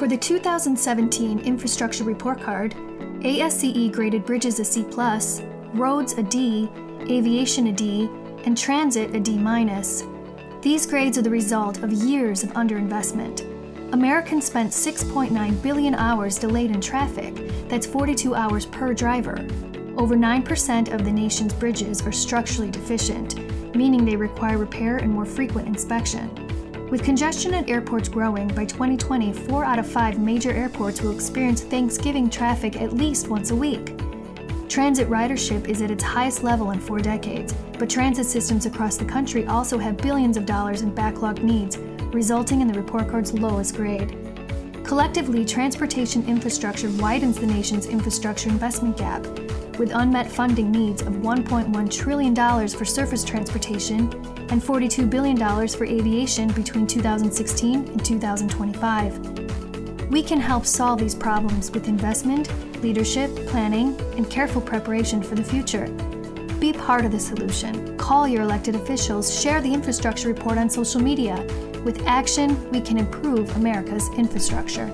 For the 2017 Infrastructure Report Card, ASCE graded bridges a C, roads a D, aviation a D, and transit a D. These grades are the result of years of underinvestment. Americans spent 6.9 billion hours delayed in traffic, that's 42 hours per driver. Over 9% of the nation's bridges are structurally deficient, meaning they require repair and more frequent inspection. With congestion at airports growing, by 2020, four out of five major airports will experience Thanksgiving traffic at least once a week. Transit ridership is at its highest level in four decades, but transit systems across the country also have billions of dollars in backlog needs, resulting in the report card's lowest grade. Collectively, transportation infrastructure widens the nation's infrastructure investment gap, with unmet funding needs of $1.1 trillion for surface transportation and $42 billion for aviation between 2016 and 2025. We can help solve these problems with investment, leadership, planning, and careful preparation for the future. Be part of the solution. Call your elected officials, share the infrastructure report on social media. With action, we can improve America's infrastructure.